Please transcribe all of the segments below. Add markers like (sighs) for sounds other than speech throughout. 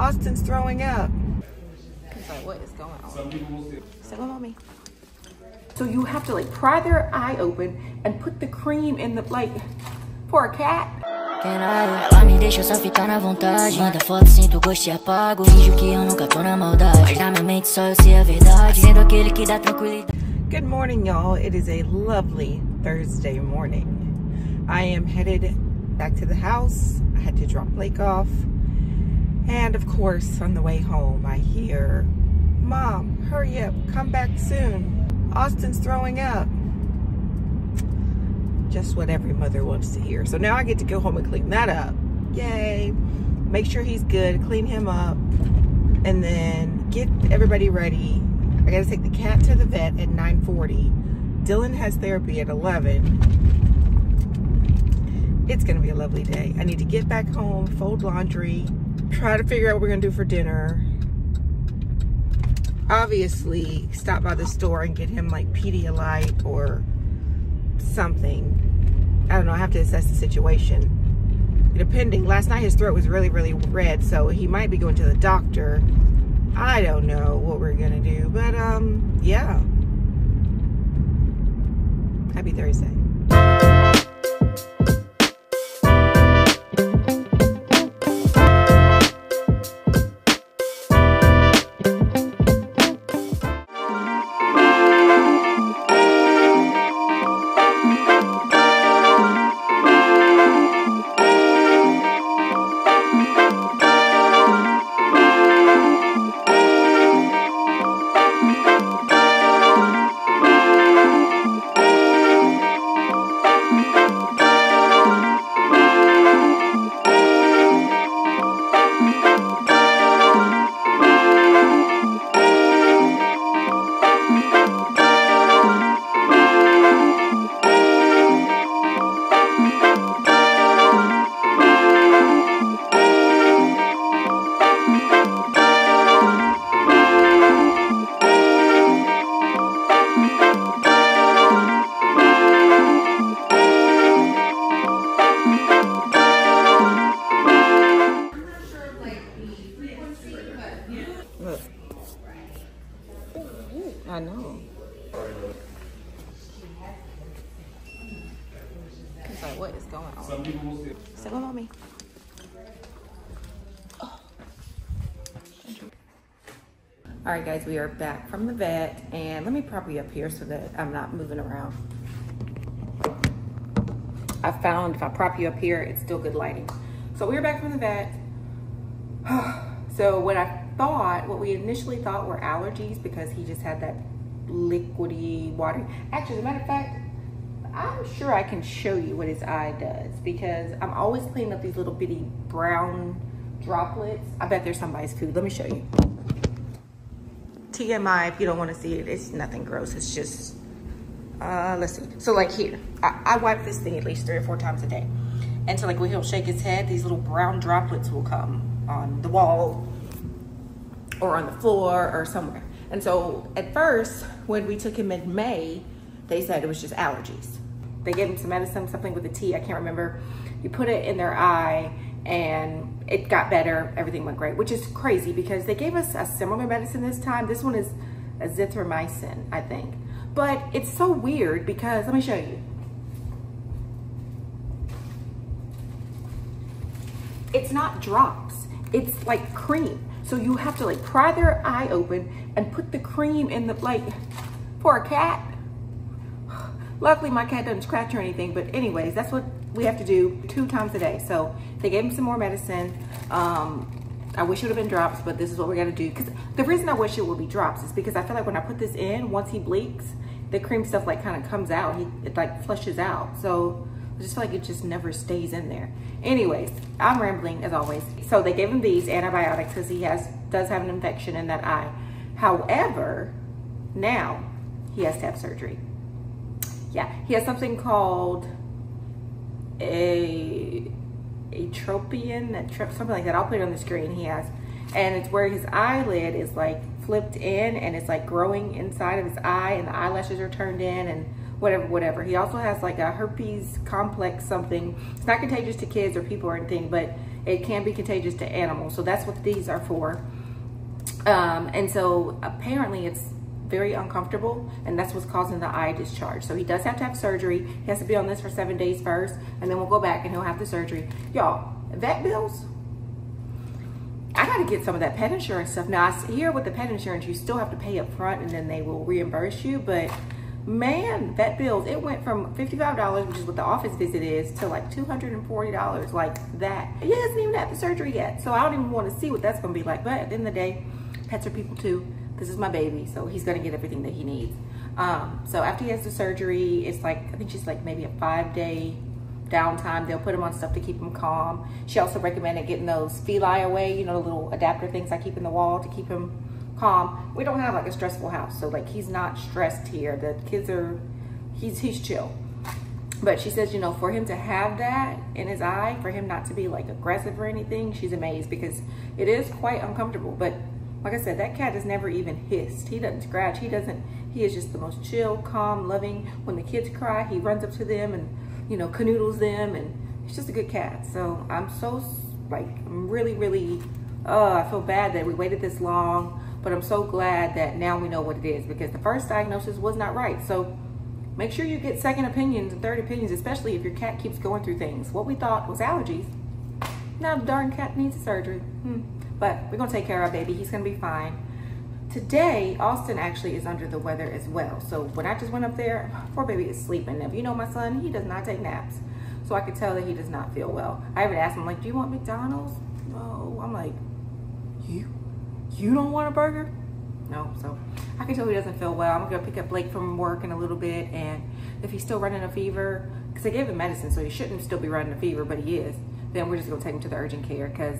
Austin's throwing up. He's like, what is going on? Say, well, mommy. So you have to like pry their eye open and put the cream in the, like, for a cat. Ela me deixa só ficar na vontade Manda foto, sinto o gosto e apago Finjo que eu nunca tô na maldade Mas na minha mente só eu sei a verdade Sendo aquele que dá tranquilidade Good morning, y'all. It is a lovely Thursday morning. I am headed back to the house. I had to drop Blake off. And of course, on the way home, I hear, Mom, hurry up, come back soon. Austin's throwing up. Just what every mother wants to hear. So now I get to go home and clean that up. Yay. Make sure he's good, clean him up, and then get everybody ready I gotta take the cat to the vet at 9.40. Dylan has therapy at 11. It's gonna be a lovely day. I need to get back home, fold laundry, try to figure out what we're gonna do for dinner. Obviously, stop by the store and get him like Pedialyte or something. I don't know, I have to assess the situation. Depending, last night his throat was really, really red, so he might be going to the doctor I don't know what we're gonna do, but um, yeah. Happy Thursday. All right, guys, we are back from the vet, and let me prop you up here so that I'm not moving around. I found if I prop you up here, it's still good lighting. So we are back from the vet. (sighs) so when I thought, what we initially thought were allergies because he just had that liquidy water. Actually, as a matter of fact, I'm sure I can show you what his eye does because I'm always cleaning up these little bitty brown droplets. I bet there's somebody's food. Let me show you. TMI, if you don't want to see it, it's nothing gross. It's just, uh, let's see. So like here, I, I wipe this thing at least three or four times a day. And so like when he'll shake his head, these little brown droplets will come on the wall or on the floor or somewhere. And so at first, when we took him in May, they said it was just allergies. They gave him some medicine, something with a T, I can't remember. You put it in their eye and it got better. Everything went great, which is crazy because they gave us a similar medicine this time. This one is azithromycin, I think. But it's so weird because, let me show you. It's not drops, it's like cream. So you have to like pry their eye open and put the cream in the, like, for a cat. (sighs) Luckily my cat doesn't scratch or anything, but anyways, that's what we have to do two times a day. So they gave him some more medicine. Um, I wish it would have been drops, but this is what we're gonna do. Because the reason I wish it would be drops is because I feel like when I put this in, once he blinks, the cream stuff like kind of comes out. He it like flushes out. So I just feel like it just never stays in there. Anyways, I'm rambling as always. So they gave him these antibiotics because he has does have an infection in that eye. However, now he has to have surgery. Yeah, he has something called a entropion, something like that. I'll put it on the screen. He has, and it's where his eyelid is like flipped in and it's like growing inside of his eye and the eyelashes are turned in and whatever, whatever. He also has like a herpes complex something. It's not contagious to kids or people or anything, but it can be contagious to animals. So that's what these are for. Um, and so apparently it's very uncomfortable and that's what's causing the eye discharge. So he does have to have surgery. He has to be on this for seven days first and then we'll go back and he'll have the surgery. Y'all, vet bills, I got to get some of that pet insurance stuff. Now, I hear with the pet insurance, you still have to pay up front and then they will reimburse you. But man, vet bills, it went from $55, which is what the office visit is, to like $240, like that. He hasn't even had the surgery yet. So I don't even want to see what that's going to be like. But at the end of the day, pets are people too. This is my baby, so he's going to get everything that he needs. Um, so after he has the surgery, it's like, I think she's like maybe a five day downtime. They'll put him on stuff to keep him calm. She also recommended getting those Feliway, you know, the little adapter things I keep in the wall to keep him calm. We don't have like a stressful house, so like he's not stressed here. The kids are, he's he's chill. But she says, you know, for him to have that in his eye, for him not to be like aggressive or anything, she's amazed because it is quite uncomfortable. But like I said, that cat has never even hissed. He doesn't scratch. He doesn't, he is just the most chill, calm, loving. When the kids cry, he runs up to them and you know, canoodles them and he's just a good cat. So I'm so like, I'm really, really, uh, I feel bad that we waited this long, but I'm so glad that now we know what it is because the first diagnosis was not right. So make sure you get second opinions and third opinions, especially if your cat keeps going through things. What we thought was allergies, now the darn cat needs surgery. Hmm. But we're gonna take care of our baby. He's gonna be fine. Today, Austin actually is under the weather as well. So when I just went up there, poor baby is sleeping. If you know my son, he does not take naps. So I could tell that he does not feel well. I even asked him, like, do you want McDonald's? No. I'm like, you? You don't want a burger? No. So I can tell he doesn't feel well. I'm gonna pick up Blake from work in a little bit. And if he's still running a fever, because I gave him medicine, so he shouldn't still be running a fever, but he is, then we're just gonna take him to the urgent care because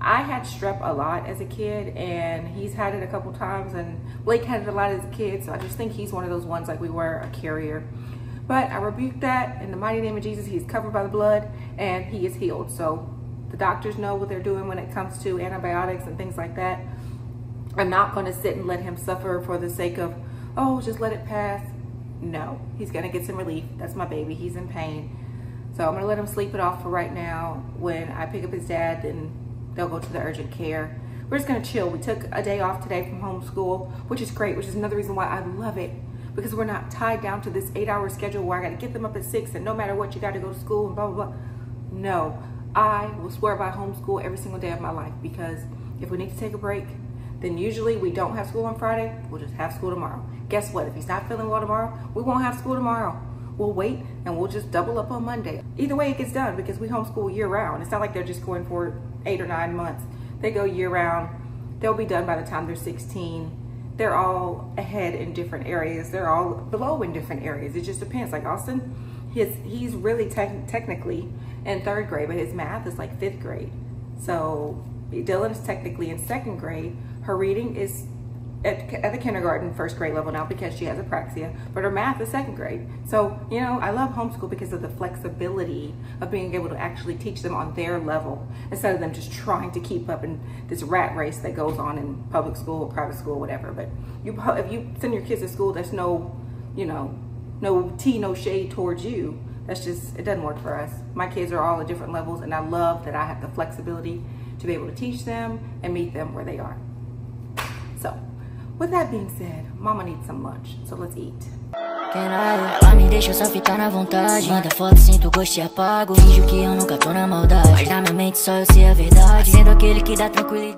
I had strep a lot as a kid and he's had it a couple times and Blake had it a lot as a kid. So I just think he's one of those ones like we were a carrier. But I rebuke that in the mighty name of Jesus. He's covered by the blood and he is healed. So the doctors know what they're doing when it comes to antibiotics and things like that. I'm not going to sit and let him suffer for the sake of, oh, just let it pass. No, he's going to get some relief. That's my baby. He's in pain. So I'm going to let him sleep it off for right now. When I pick up his dad, then they'll go to the urgent care. We're just gonna chill. We took a day off today from homeschool, which is great, which is another reason why I love it because we're not tied down to this eight hour schedule where I gotta get them up at six and no matter what, you gotta go to school and blah, blah, blah. No, I will swear by homeschool every single day of my life because if we need to take a break, then usually we don't have school on Friday, we'll just have school tomorrow. Guess what? If he's not feeling well tomorrow, we won't have school tomorrow. We'll wait and we'll just double up on Monday. Either way, it gets done because we homeschool year round. It's not like they're just going for eight or nine months. They go year round. They'll be done by the time they're 16. They're all ahead in different areas. They're all below in different areas. It just depends. Like Austin, his he's really te technically in third grade, but his math is like fifth grade. So Dylan is technically in second grade. Her reading is at, at, the kindergarten, first grade level now because she has apraxia, but her math is second grade. So, you know, I love homeschool because of the flexibility of being able to actually teach them on their level instead of them just trying to keep up in this rat race that goes on in public school private school, whatever. But you, if you send your kids to school, there's no, you know, no tea, no shade towards you. That's just, it doesn't work for us. My kids are all at different levels and I love that I have the flexibility to be able to teach them and meet them where they are. So with that being said, mama needs some lunch, so let's eat. Ela me deixa só ficar na vontade. Manda foto, sinto gosto e apago. Finjo que eu nunca tô na maldade. Mas na minha mente só eu sei a verdade. Sendo aquele que dá tranquilidade